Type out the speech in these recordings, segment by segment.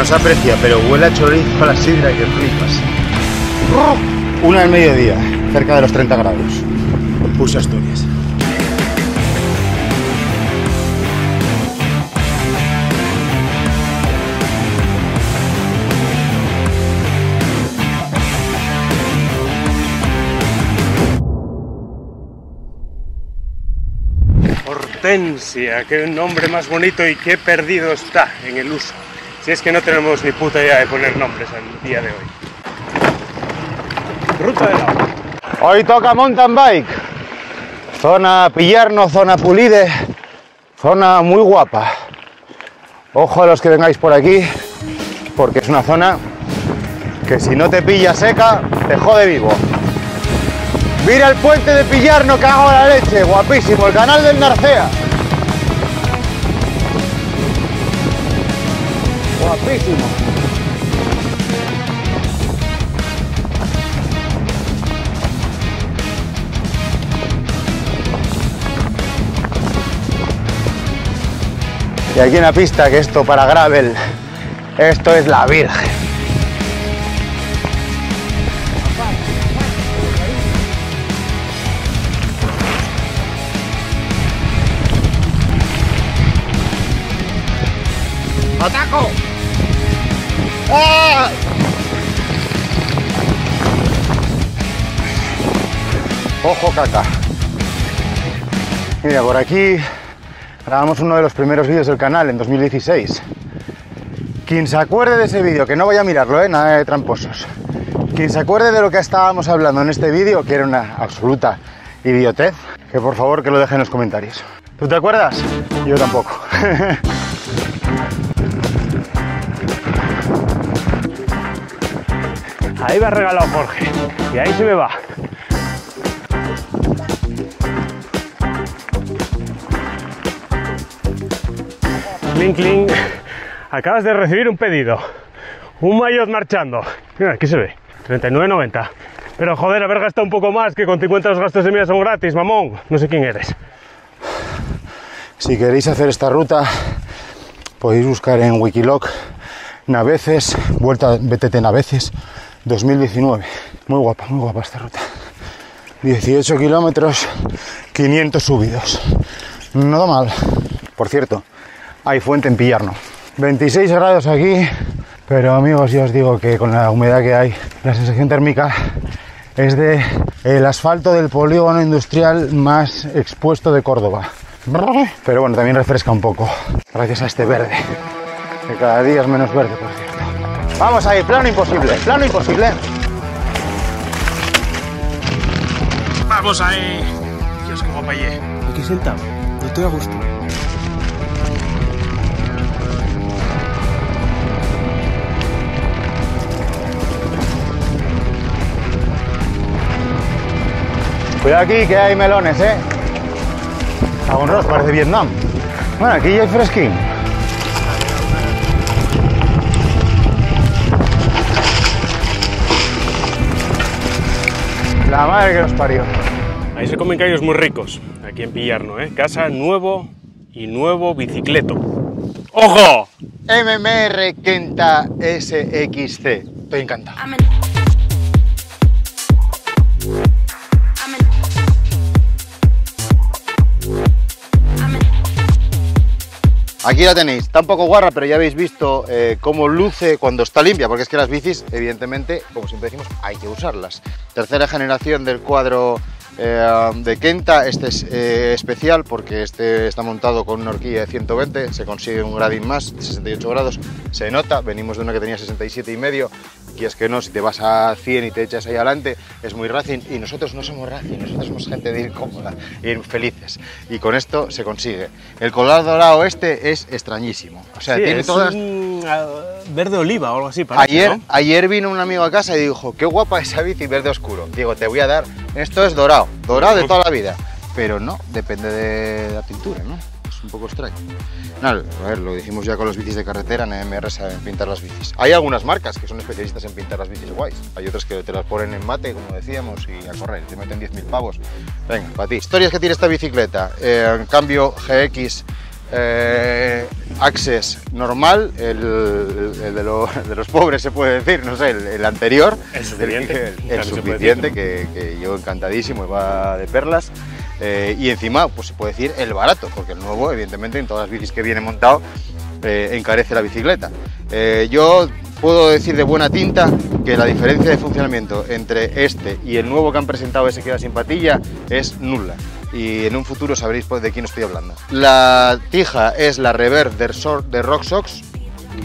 no se aprecia, pero huele a chorizo a la sidra que flipas. Una al mediodía, cerca de los 30 grados. Puse Asturias. Hortensia, qué nombre más bonito y qué perdido está en el uso. Si es que no tenemos ni puta idea de poner nombres al día de hoy. Ruta del agua. Hoy toca mountain bike. Zona Pillarno, zona Pulide, zona muy guapa. Ojo a los que vengáis por aquí, porque es una zona que si no te pilla seca, te jode vivo. Mira el puente de Pillarno, cago en la leche, guapísimo, el canal del Narcea. Guapísimo. Y aquí en la pista, que esto para gravel, esto es la Virgen. ¡Ataco! ¡Ah! Ojo caca. Mira, por aquí grabamos uno de los primeros vídeos del canal en 2016. Quien se acuerde de ese vídeo, que no vaya a mirarlo, ¿eh? nada de tramposos. Quien se acuerde de lo que estábamos hablando en este vídeo, que era una absoluta idiotez, que por favor que lo deje en los comentarios. ¿Tú te acuerdas? Yo tampoco. Ahí me ha regalado Jorge. Y ahí se me va. Cling, cling. Acabas de recibir un pedido. Un maillot marchando. Mira, aquí se ve. 39.90. Pero joder, haber gastado un poco más que con 50 los gastos de mía son gratis, mamón. No sé quién eres. Si queréis hacer esta ruta, podéis buscar en Wikiloc Naveces, Vuelta BTT Naveces 2019. Muy guapa, muy guapa esta ruta. 18 kilómetros, 500 subidos. No da mal. Por cierto, hay fuente en Pillarno. 26 grados aquí, pero amigos, yo os digo que con la humedad que hay, la sensación térmica es de el asfalto del polígono industrial más expuesto de Córdoba. Pero bueno, también refresca un poco, gracias a este verde, que cada día es menos verde, por cierto. Vamos ahí, plano imposible, plano imposible. Vamos ahí. Dios, cómo payé. Aquí sentado, no estoy a gusto. Cuidado aquí que hay melones, ¿eh? Vámonos, parece Vietnam. Bueno, aquí ya hay fresquín. La madre que nos parió. Ahí se comen callos muy ricos, aquí en Pillarno, ¿eh? Casa nuevo y nuevo bicicleto. ¡Ojo! MMR Kenta SXC. Estoy encantado. Aquí la tenéis, está un poco guarra, pero ya habéis visto eh, cómo luce cuando está limpia, porque es que las bicis, evidentemente, como siempre decimos, hay que usarlas. Tercera generación del cuadro eh, de Kenta, este es eh, especial porque este está montado con una horquilla de 120, se consigue un grading más, de 68 grados, se nota, venimos de una que tenía 67 y medio, y es que no, si te vas a 100 y te echas ahí adelante, es muy racing, y nosotros no somos racing, nosotros somos gente de ir cómoda, ir felices, y con esto se consigue. El color dorado este es extrañísimo, o sea, Sí, tiene es todas... un, ah, verde oliva o algo así, parece, Ayer, ¿no? ayer vino un amigo a casa y dijo, qué guapa esa bici verde oscuro. Digo, te voy a dar, esto es dorado, dorado de toda la vida. Pero no, depende de la pintura, ¿no? Es un poco extraño. No, a ver, lo dijimos ya con los bicis de carretera, en MR saben pintar las bicis. Hay algunas marcas que son especialistas en pintar las bicis guays. Hay otras que te las ponen en mate, como decíamos, y a correr, te meten 10.000 pavos. Venga, para ti. Historias que tiene esta bicicleta. Eh, cambio GX eh, Access normal, el, de, lo- el de los pobres se puede decir, no sé, el, el anterior. El suficiente, El, claro, que, que yo encantadísimo y va de perlas. Eh, y encima, pues se puede decir el barato, porque el nuevo, evidentemente, en todas las bicis que viene montado, eh, encarece la bicicleta. Yo puedo decir de buena tinta que la diferencia de funcionamiento entre este y el nuevo que han presentado, ese que va sin patilla, es nula. Y en un futuro sabréis pues, de quién estoy hablando. La tija es la Reverb de, RockSox,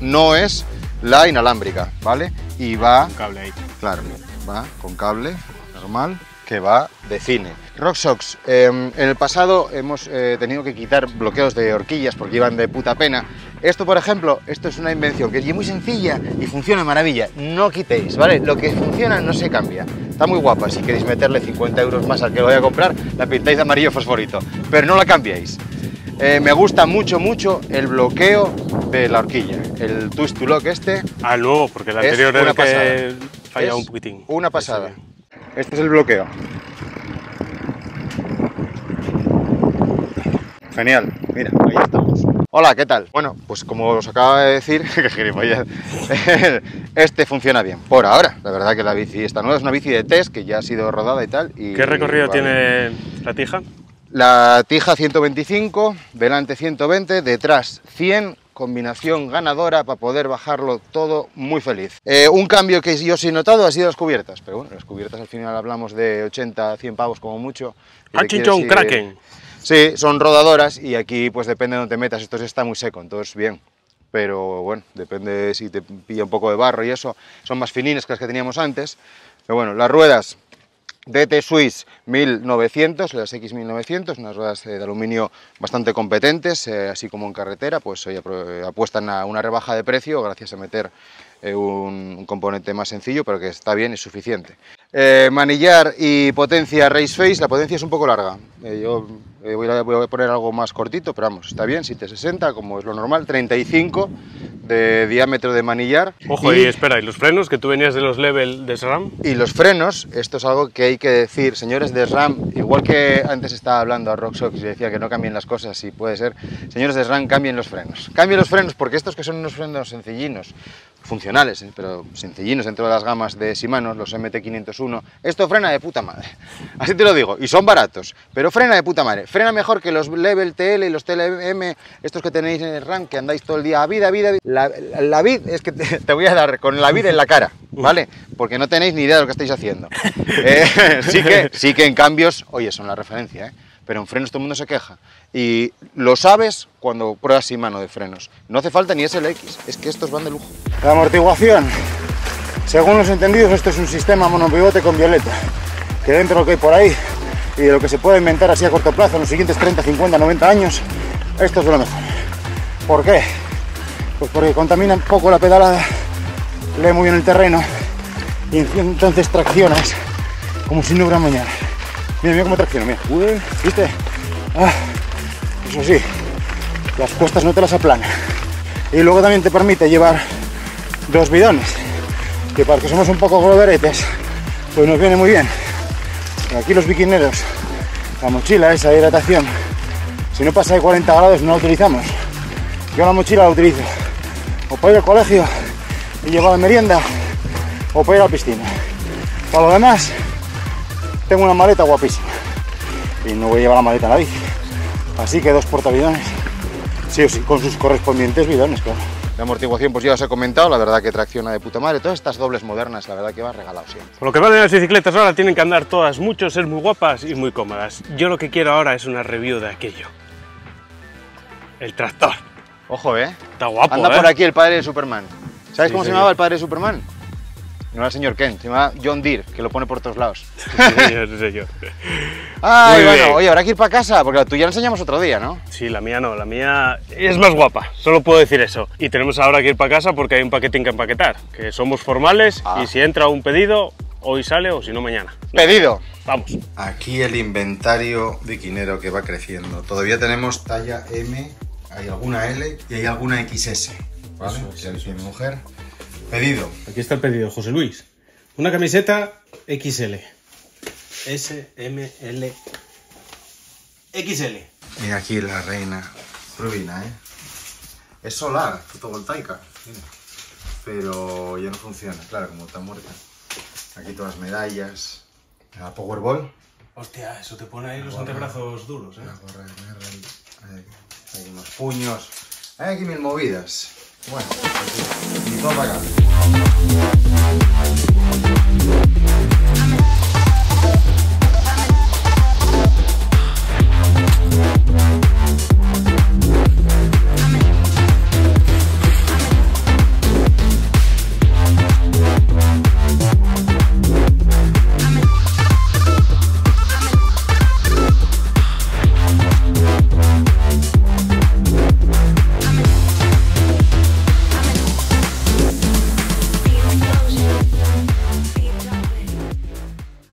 no es la inalámbrica, ¿vale? Y va Cable ahí. Claro, va con cable normal que va de cine. RockSox, eh, en el pasado hemos eh, tenido que quitar bloqueos de horquillas porque iban de puta pena. Esto, por ejemplo, esto es una invención que es muy sencilla y funciona maravilla. No quitéis, ¿vale? Lo que funciona no se cambia. Está muy guapa. Si queréis meterle 50 euros más al que lo vaya a comprar, la pintáis de amarillo fosforito. Pero no la cambiéis. Eh, me gusta mucho, mucho el bloqueo de la horquilla. El twist to lock este Ah, el nuevo, porque el anterior era que pasada. falla Es un poquitín. Una pasada. Este es el bloqueo. Genial, mira, ahí estamos. Hola, ¿qué tal? Bueno, pues como os acaba de decir, que este funciona bien, por ahora. La verdad que la bici esta nueva es una bici de test que ya ha sido rodada y tal. Y, ¿Qué recorrido tiene la tija? La tija 125, delante 120, detrás 100, combinación ganadora para poder bajarlo todo muy feliz. Eh, un cambio que yo sí he notado ha sido las cubiertas, pero bueno, las cubiertas al final hablamos de 80, 100 pavos como mucho. Ir- Kraken. Sí, son rodadoras y aquí pues depende de dónde te metas, esto está muy seco, entonces bien. Pero bueno, depende si te pilla un poco de barro y eso, son más finines que las que teníamos antes. Pero bueno, las ruedas DT Swiss 1900, las X1900, unas ruedas eh, de aluminio bastante competentes, eh, así como en carretera, pues hoy apuestan a una rebaja de precio gracias a meter eh, un, un componente más sencillo, pero que está bien y suficiente. Eh, manillar y potencia Race Face, la potencia es un poco larga. Eh, yo eh, voy, a, voy a poner algo más cortito, pero vamos, está bien, 760, como es lo normal, 35 de diámetro de manillar. Ojo, y, espera, ¿y los frenos? Que tú venías de los level de SRAM. y los frenos, esto es algo que hay que decir, señores de SRAM, igual que antes estaba hablando a Rocksox y decía que no cambien las cosas, y puede ser, señores de SRAM, cambien los frenos. Cambien los frenos porque estos que son unos frenos sencillinos, funcionales, ¿eh? pero sencillinos dentro de las gamas de Shimano, los MT501, esto frena de puta madre. Así te lo digo, y son baratos, pero frena de puta madre. Frena mejor que los Level TL y los TLM, estos que tenéis en el RAM, que andáis todo el día, vida, vida, vida. La, la, la vid es que te, te voy a dar con la vid en la cara, ¿vale? Porque no tenéis ni idea de lo que estáis haciendo. Eh, sí, que, sí que en cambios, oye, son la referencia, ¿eh? pero en frenos todo el mundo se queja. Y lo sabes cuando pruebas sin mano de frenos. No hace falta ni SLX, es que estos van de lujo. La amortiguación, según los entendidos, esto es un sistema monopivote con violeta, que dentro de lo que hay por ahí y de lo que se puede inventar así a corto plazo en los siguientes 30, 50, 90 años, esto es lo mejor. ¿Por qué? Pues porque contamina un poco la pedalada, lee muy bien el terreno y entonces traccionas como si no hubiera mañana. Mira, mira cómo tracciona, mira. Uy, ¿Viste? Ah, eso sí, las cuestas no te las aplana. Y luego también te permite llevar dos bidones, que para que somos un poco globeretes, pues nos viene muy bien. Aquí los biquineros, la mochila esa hidratación, si no pasa de 40 grados no la utilizamos. Yo la mochila la utilizo o para ir al colegio y llevar la merienda o para ir a la piscina. Para lo demás, tengo una maleta guapísima y no voy a llevar la maleta en la bici. Así que dos portabidones, sí o sí, con sus correspondientes bidones, claro. La amortiguación, pues ya os he comentado, la verdad que tracciona de puta madre. Todas estas dobles modernas, la verdad que va regalado siempre. Por lo que valen las bicicletas ahora tienen que andar todas mucho, ser muy guapas y muy cómodas. Yo lo que quiero ahora es una review de aquello. El tractor. Ojo, eh. Está guapo, Anda ¿eh? por aquí el padre de Superman. ¿Sabes Sí, cómo se llamaba el padre de Superman? No era el señor Kent, se llamaba John Deere, que lo pone por todos lados. Sí, señor, sí, señor. Ay, Muy bueno, bien. oye, habrá que ir para casa, porque la tuya la enseñamos otro día, ¿no? Sí, la mía no, la mía es más guapa, solo puedo decir eso. Y tenemos ahora que ir para casa porque hay un paquetín que empaquetar, que somos formales Ah. y si entra un pedido, hoy sale o si no mañana. Pedido. Vamos. Aquí el inventario biquinero que va creciendo. Todavía tenemos talla M, hay alguna L y hay alguna XS. ¿Vale? Si eres mi mujer. Pedido. Aquí está el pedido, José Luis. Una camiseta XL. S, M, L. XL. Y aquí la reina Rubina, ¿eh? Es solar, fotovoltaica. mira. Pero ya no funciona, claro, como está muerta. Aquí todas medallas. La Powerball. Hostia, eso te pone ahí los antebrazos duros, ¿eh? La gorra de guerra y- Hay hay unos puños. Hay aquí mil movidas. Bueno, pues, y todo para acá.